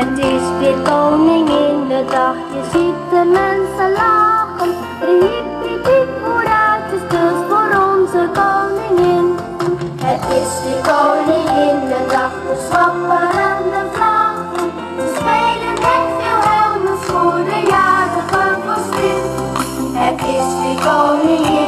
Het is weer koningin de dag, je ziet de mensen lachen. Riep, riep, riep, hoera, het is dus voor onze koningin. Het is weer koningin de dag, we schappen en de vlaggen. Ze spelen met veel helmen voor de jarige kostuum. Het is weer koningin.